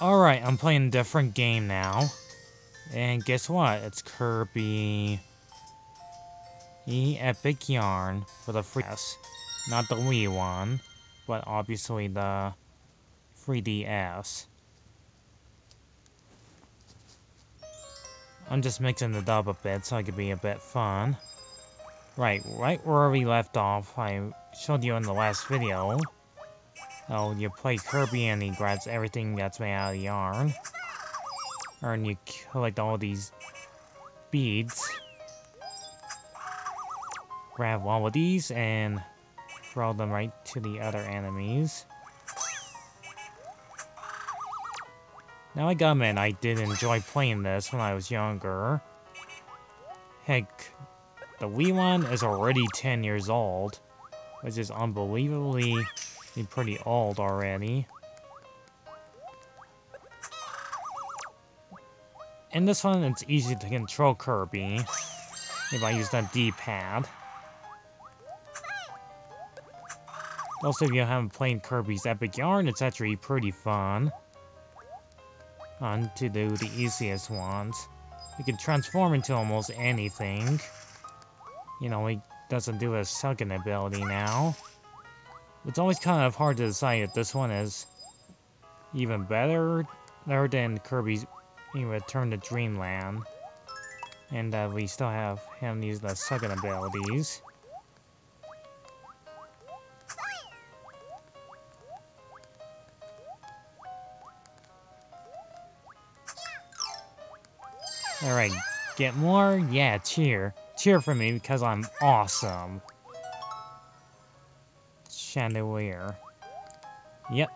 Alright, I'm playing a different game now. And guess what? It's Kirby... E Epic Yarn for the 3DS. Not the Wii one, but obviously the 3DS. I'm just mixing it up a bit so it could be a bit fun. Right, right where we left off, I showed you in the last video. Oh, you play Kirby and he grabs everything that's made out of yarn. And you collect all these beads. Grab one of these and throw them right to the other enemies. Now I gotta admit, I did enjoy playing this when I was younger. Heck, the Wii one is already 10 years old, which is unbelievably pretty old already. In this one, it's easy to control Kirby if I use that D-pad. Also, if you haven't played Kirby's Epic Yarn, it's actually pretty fun. On to do the easiest ones. You can transform into almost anything. You know, he doesn't do a second ability now. It's always kind of hard to decide if this one is even better, than Kirby's Return to Dreamland. And uh, we still have him use the second abilities. Alright, get more? Yeah, cheer. Cheer for me because I'm awesome. Chandelier. Yep.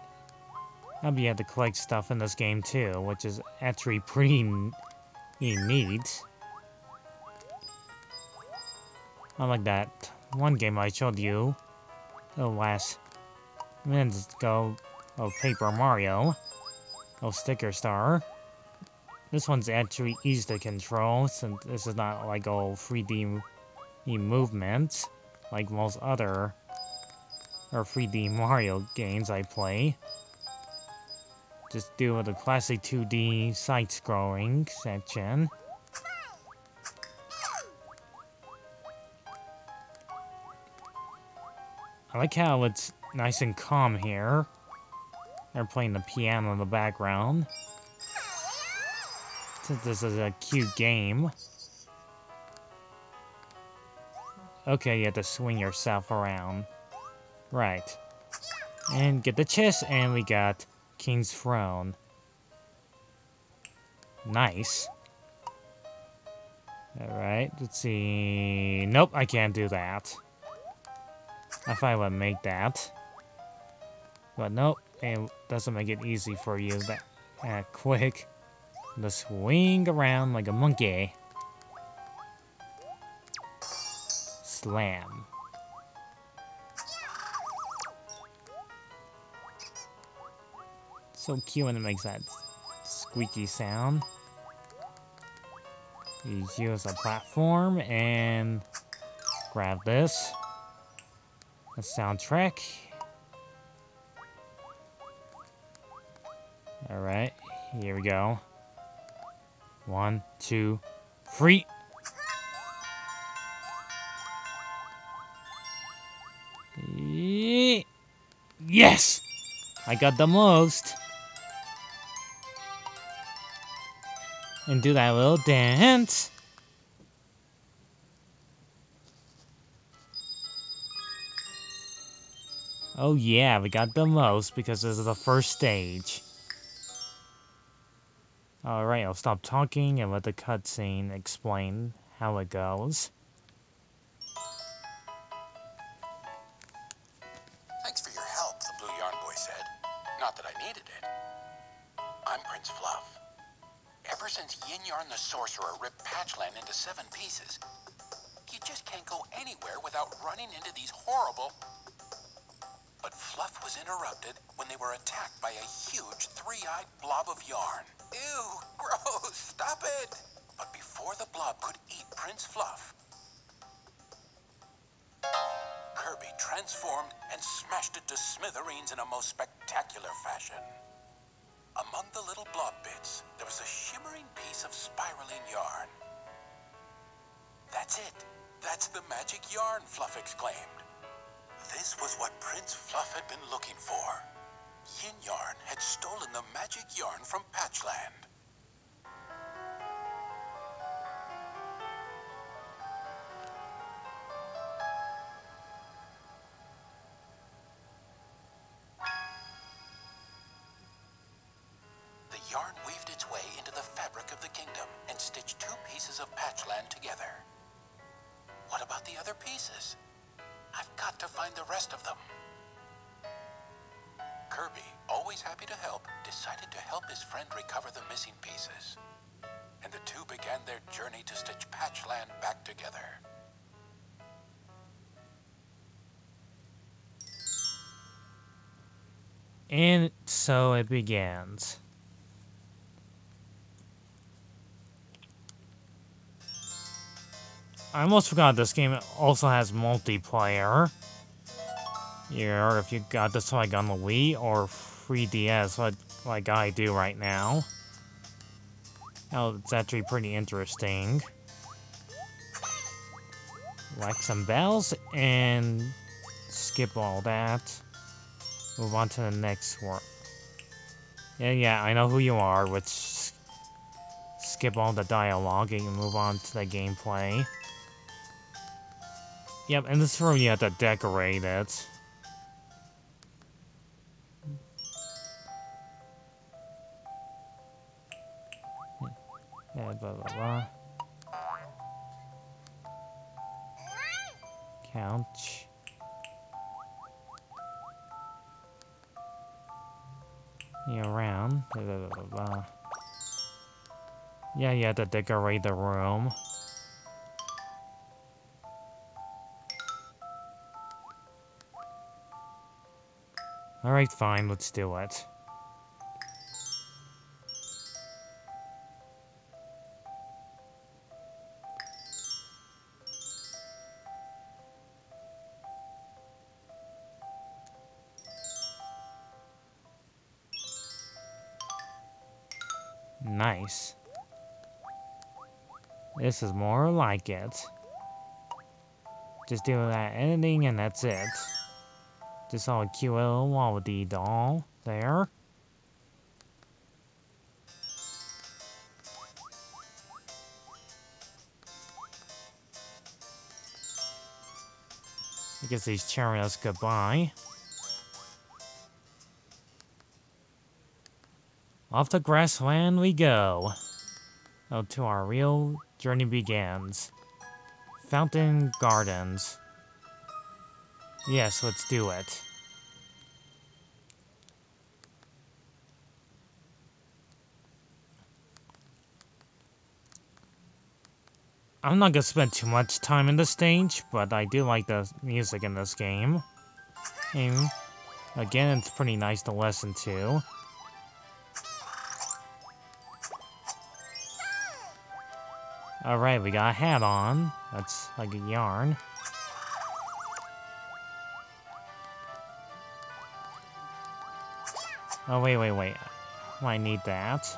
I'll be able to collect stuff in this game too, which is actually pretty neat. Unlike that one game I showed you the last minutes ago of Paper Mario, of Sticker Star. This one's actually easy to control, since this is not like all 3D movement, like most other or 3D Mario games I play. Just do the classic 2D side-scrolling section. I like how it's nice and calm here. They're playing the piano in the background. Since this is a cute game. Okay, you have to swing yourself around. Right. And get the chest, and we got King's Throne. Nice. Alright, let's see... Nope, I can't do that. I thought I would make that. But nope, it doesn't make it easy for you that uh, quick. Just swing around like a monkey. Slam. So cute when it makes that squeaky sound. Use a platform and grab this. A soundtrack. Alright, here we go. One, two, three. Yes! I got the most. And do that little dance. Oh yeah, we got the most because this is the first stage. Alright, I'll stop talking and let the cutscene explain how it goes. Three-eyed blob of yarn. Ew, gross, stop it! But before the blob could eat Prince Fluff, Kirby transformed and smashed it to smithereens in a most spectacular fashion. Among the little blob bits, there was a shimmering piece of spiraling yarn. That's it. That's the magic yarn, Fluff exclaimed. This was what Prince Fluff had been looking for. Yin Yarn stolen the magic yarn from Patchland. Always happy to help, decided to help his friend recover the missing pieces. And the two began their journey to stitch Patchland back together. And so it begins. I almost forgot this game also has multiplayer. Yeah, if you got this like on the Wii or 3DS, like, like I do right now. Oh, it's actually pretty interesting. Like some bells and skip all that. Move on to the next one. Yeah, yeah, I know who you are, which skip all the dialogue and move on to the gameplay. Yep, and this room you have to decorate it. Blah blah blah. Around. Blah, blah, blah, blah. Yeah, you have to decorate the room. Alright, fine, let's do it. This is more like it. Just do that editing and that's it. Just all a cute little Wallaby doll there. I guess he's cheering us goodbye. Off the grassland we go. To our real journey begins. Fountain Gardens. Yes, let's do it. I'm not gonna spend too much time in the stage, but I do like the music in this game. And again, it's pretty nice to listen to. Alright, we got a hat on. That's like a yarn. Oh, wait, wait, wait. I need that.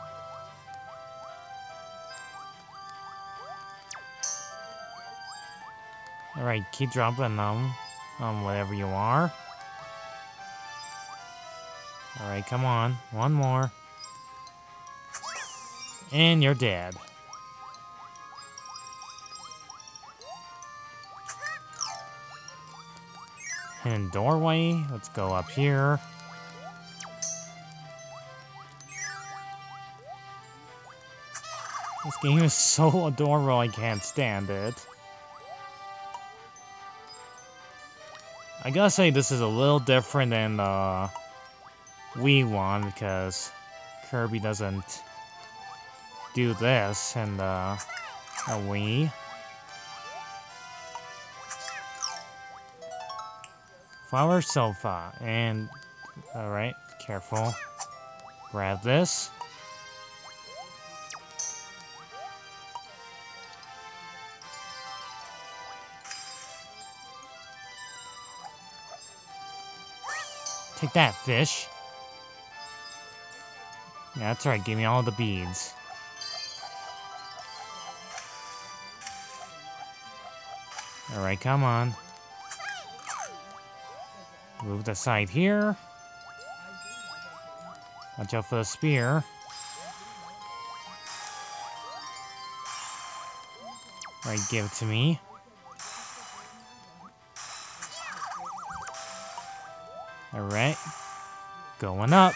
Alright, keep dropping them um, on whatever you are. Alright, come on. One more. And you're dead. Hidden doorway. Let's go up here. This game is so adorable, I can't stand it. I gotta say, this is a little different than uh, the Wii one, because Kirby doesn't do this in the, the Wii. Flower sofa, and, alright, careful. Grab this. Take that, fish. That's right, give me all the beads. Alright, come on. Move the side here. Watch out for the spear. Alright, give it to me. Alright. Going up.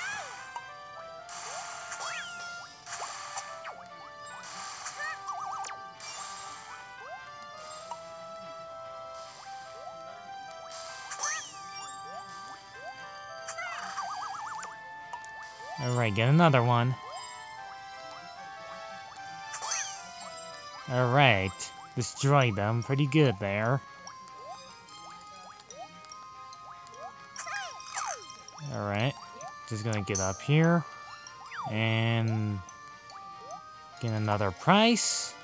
Alright, get another one. Alright. Destroy them pretty good there. Alright. Just gonna get up here. And... Get another price.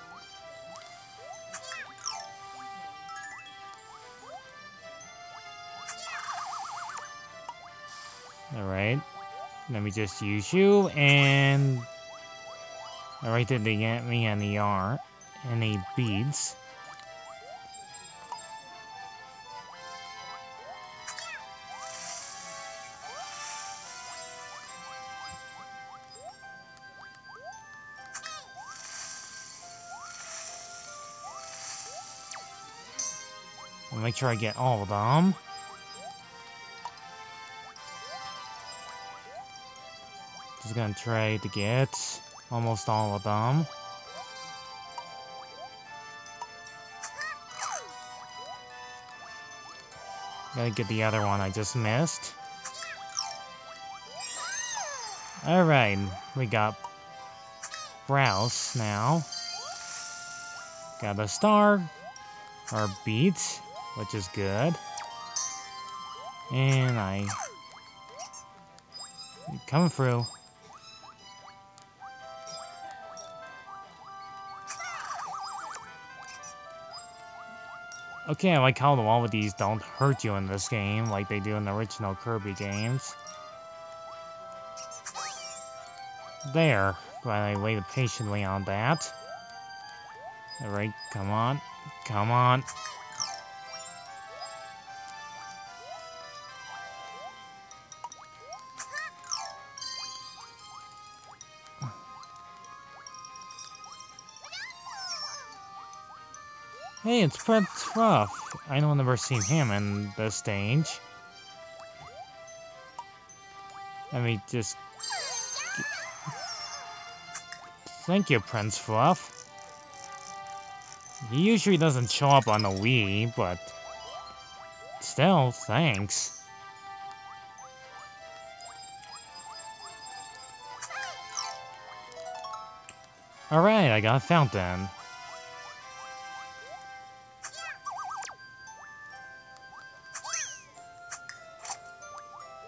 Let me just use you, and... Alright, did they get me any yarn? Any beads? I'll make sure I get all of them. Gonna try to get almost all of them. Gotta get the other one I just missed. Alright, we got Browse now. Got a star, or beat, which is good. And I... Coming through. Okay, I like how of these don't hurt you in this game, like they do in the original Kirby games. There. Glad I waited patiently on that. Alright, come on. Come on. Hey, it's Prince Fluff. I know I've never seen him in this stage. Let me just... Thank you, Prince Fluff. He usually doesn't show up on the Wii, but... Still, thanks. Alright, I got a fountain.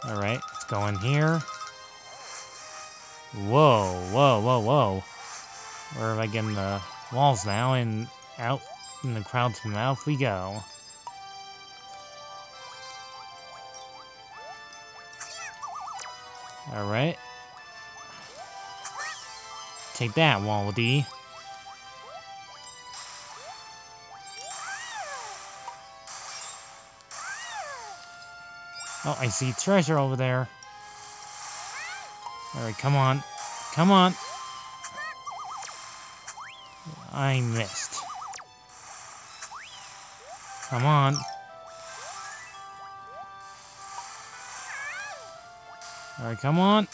Alright, let's go in here. Whoa, whoa, whoa, whoa. Where am I getting the walls now? And out in the crowd's mouth we go. Alright. Take that, Wally. Oh, I see treasure over there. Alright, come on. Come on. I missed. Come on. Alright, come on.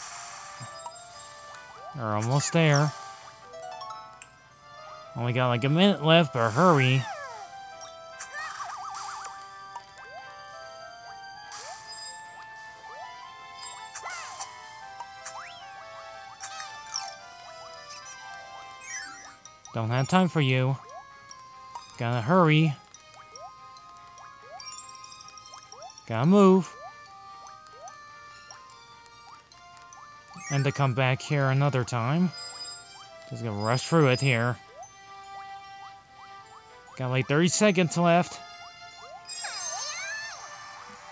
We're almost there. Only got like a minute left, but hurry. Don't have time for you. Gotta hurry. Gotta move. And to come back here another time. Just gonna rush through it here. Got like 30 seconds left.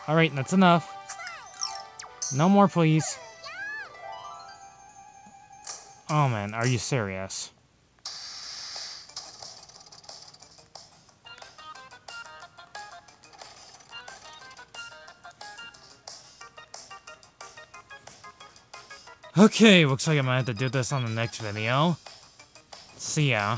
Alright, that's enough. No more, please. Oh man, are you serious? Okay, looks like I might have to do this on the next video. See ya.